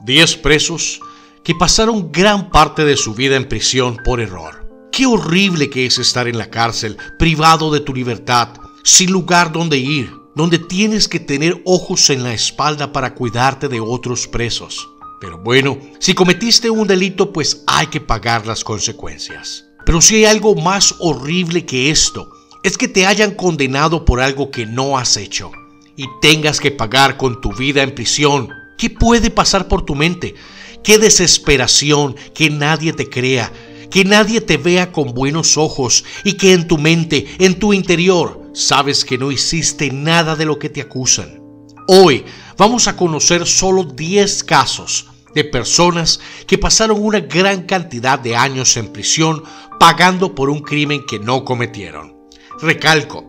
10 presos que pasaron gran parte de su vida en prisión por error. Qué horrible que es estar en la cárcel, privado de tu libertad, sin lugar donde ir, donde tienes que tener ojos en la espalda para cuidarte de otros presos. Pero bueno, si cometiste un delito, pues hay que pagar las consecuencias. Pero si hay algo más horrible que esto, es que te hayan condenado por algo que no has hecho y tengas que pagar con tu vida en prisión. ¿Qué puede pasar por tu mente? Qué desesperación que nadie te crea, que nadie te vea con buenos ojos y que en tu mente, en tu interior, sabes que no hiciste nada de lo que te acusan. Hoy vamos a conocer solo 10 casos de personas que pasaron una gran cantidad de años en prisión pagando por un crimen que no cometieron. Recalco,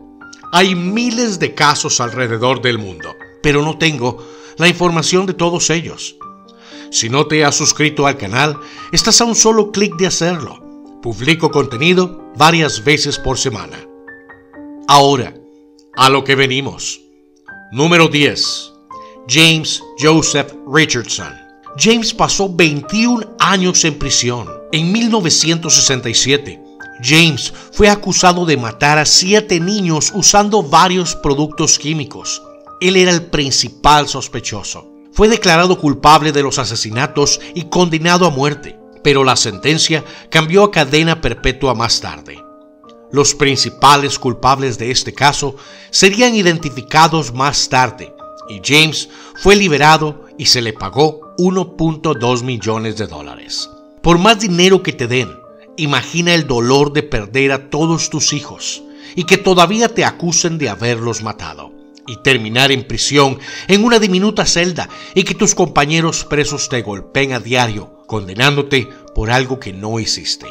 hay miles de casos alrededor del mundo, pero no tengo la información de todos ellos. Si no te has suscrito al canal, estás a un solo clic de hacerlo. Publico contenido varias veces por semana. Ahora, a lo que venimos. Número 10. James Joseph Richardson. James pasó 21 años en prisión. En 1967, James fue acusado de matar a siete niños usando varios productos químicos. Él era el principal sospechoso. Fue declarado culpable de los asesinatos y condenado a muerte, pero la sentencia cambió a cadena perpetua más tarde. Los principales culpables de este caso serían identificados más tarde y James fue liberado y se le pagó 1.2 millones de dólares. Por más dinero que te den, imagina el dolor de perder a todos tus hijos y que todavía te acusen de haberlos matado y terminar en prisión en una diminuta celda y que tus compañeros presos te golpeen a diario, condenándote por algo que no hiciste.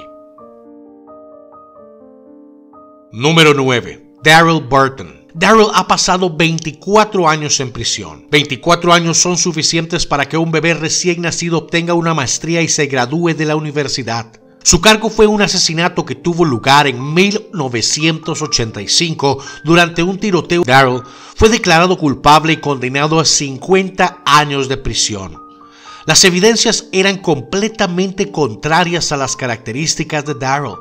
Número 9. Daryl Burton. Daryl ha pasado 24 años en prisión. 24 años son suficientes para que un bebé recién nacido obtenga una maestría y se gradúe de la universidad. Su cargo fue un asesinato que tuvo lugar en 1985 durante un tiroteo. Daryl fue declarado culpable y condenado a 50 años de prisión. Las evidencias eran completamente contrarias a las características de Daryl.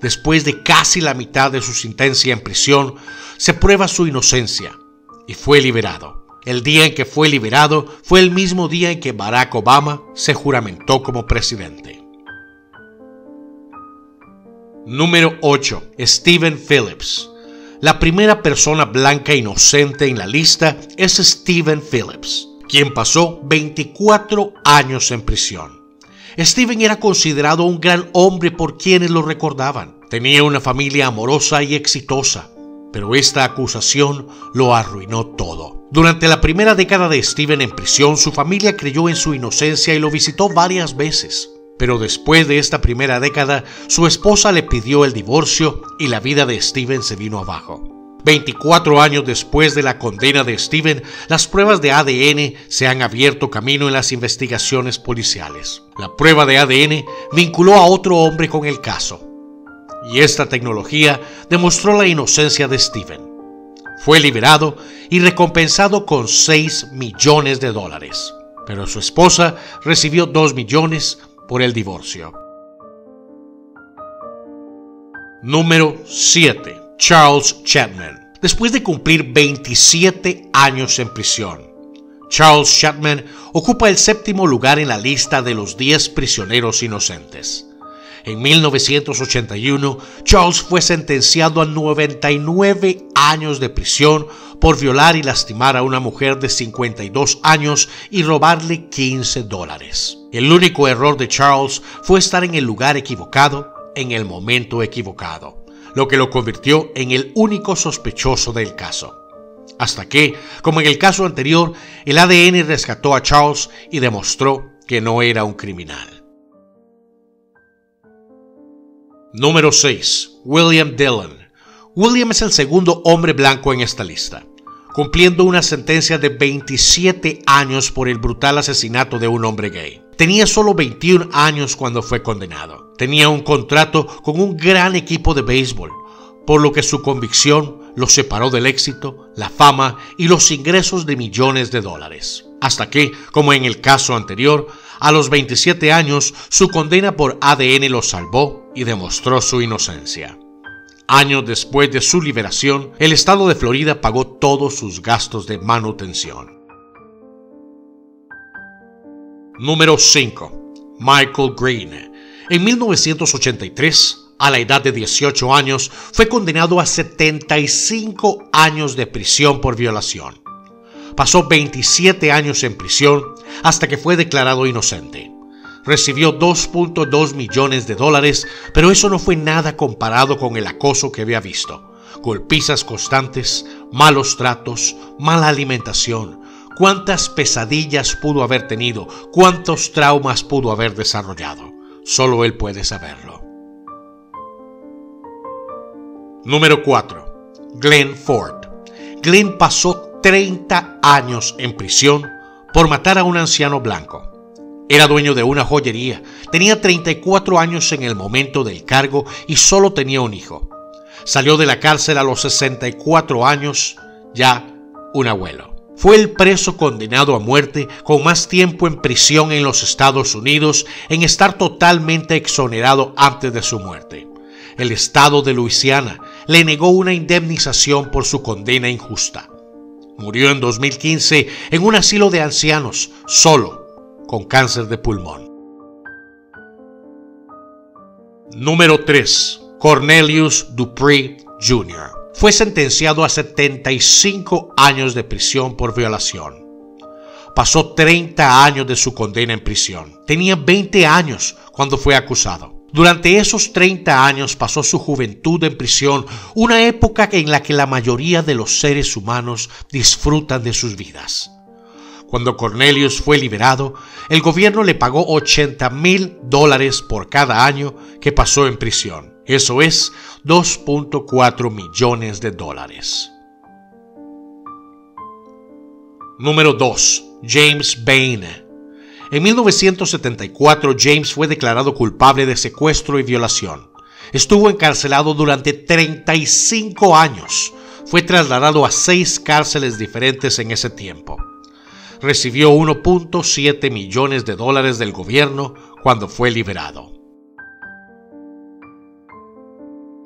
Después de casi la mitad de su sentencia en prisión, se prueba su inocencia y fue liberado. El día en que fue liberado fue el mismo día en que Barack Obama se juramentó como presidente. Número 8. Stephen Phillips. La primera persona blanca inocente en la lista es Stephen Phillips, quien pasó 24 años en prisión. Stephen era considerado un gran hombre por quienes lo recordaban. Tenía una familia amorosa y exitosa, pero esta acusación lo arruinó todo. Durante la primera década de Stephen en prisión, su familia creyó en su inocencia y lo visitó varias veces. Pero después de esta primera década, su esposa le pidió el divorcio y la vida de Steven se vino abajo. 24 años después de la condena de Steven, las pruebas de ADN se han abierto camino en las investigaciones policiales. La prueba de ADN vinculó a otro hombre con el caso. Y esta tecnología demostró la inocencia de Steven. Fue liberado y recompensado con 6 millones de dólares. Pero su esposa recibió 2 millones por el divorcio. Número 7. Charles Chapman. Después de cumplir 27 años en prisión, Charles Chapman ocupa el séptimo lugar en la lista de los 10 prisioneros inocentes. En 1981, Charles fue sentenciado a 99 años de prisión por violar y lastimar a una mujer de 52 años y robarle 15 dólares. El único error de Charles fue estar en el lugar equivocado en el momento equivocado, lo que lo convirtió en el único sospechoso del caso. Hasta que, como en el caso anterior, el ADN rescató a Charles y demostró que no era un criminal. Número 6. William Dillon. William es el segundo hombre blanco en esta lista, cumpliendo una sentencia de 27 años por el brutal asesinato de un hombre gay. Tenía solo 21 años cuando fue condenado. Tenía un contrato con un gran equipo de béisbol, por lo que su convicción lo separó del éxito, la fama y los ingresos de millones de dólares. hasta que, como en el caso anterior, a los 27 años su condena por ADN lo salvó y demostró su inocencia. Años después de su liberación, el estado de Florida pagó todos sus gastos de manutención. Número 5. Michael Green. En 1983, a la edad de 18 años, fue condenado a 75 años de prisión por violación. Pasó 27 años en prisión hasta que fue declarado inocente. Recibió 2.2 millones de dólares, pero eso no fue nada comparado con el acoso que había visto. Golpizas constantes, malos tratos, mala alimentación. ¿Cuántas pesadillas pudo haber tenido? ¿Cuántos traumas pudo haber desarrollado? Solo él puede saberlo. Número 4. Glenn Ford. Glenn pasó 30 años en prisión por matar a un anciano blanco. Era dueño de una joyería, tenía 34 años en el momento del cargo y solo tenía un hijo. Salió de la cárcel a los 64 años, ya un abuelo. Fue el preso condenado a muerte con más tiempo en prisión en los Estados Unidos en estar totalmente exonerado antes de su muerte. El estado de Luisiana le negó una indemnización por su condena injusta. Murió en 2015 en un asilo de ancianos, solo, con cáncer de pulmón. Número 3. Cornelius Dupree Jr. Fue sentenciado a 75 años de prisión por violación. Pasó 30 años de su condena en prisión. Tenía 20 años cuando fue acusado. Durante esos 30 años pasó su juventud en prisión, una época en la que la mayoría de los seres humanos disfrutan de sus vidas. Cuando Cornelius fue liberado, el gobierno le pagó 80 mil dólares por cada año que pasó en prisión. Eso es 2.4 millones de dólares. Número 2. James Bain en 1974 James fue declarado culpable de secuestro y violación. Estuvo encarcelado durante 35 años. Fue trasladado a seis cárceles diferentes en ese tiempo. Recibió 1.7 millones de dólares del gobierno cuando fue liberado.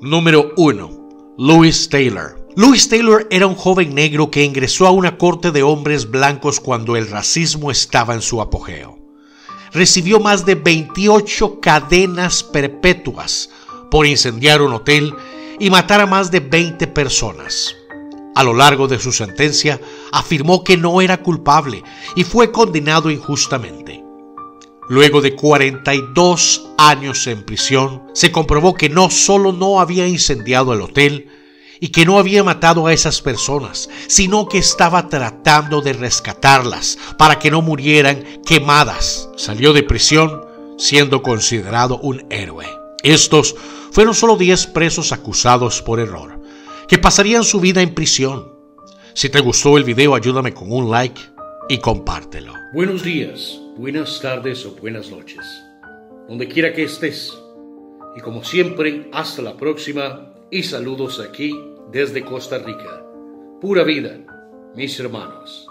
Número 1. Louis Taylor. Louis Taylor era un joven negro que ingresó a una corte de hombres blancos cuando el racismo estaba en su apogeo. Recibió más de 28 cadenas perpetuas por incendiar un hotel y matar a más de 20 personas. A lo largo de su sentencia afirmó que no era culpable y fue condenado injustamente. Luego de 42 años en prisión, se comprobó que no solo no había incendiado el hotel, y que no había matado a esas personas, sino que estaba tratando de rescatarlas para que no murieran quemadas. Salió de prisión siendo considerado un héroe. Estos fueron solo 10 presos acusados por error, que pasarían su vida en prisión. Si te gustó el video, ayúdame con un like y compártelo. Buenos días, buenas tardes o buenas noches, donde quiera que estés. Y como siempre, hasta la próxima y saludos aquí desde Costa Rica. Pura vida, mis hermanos.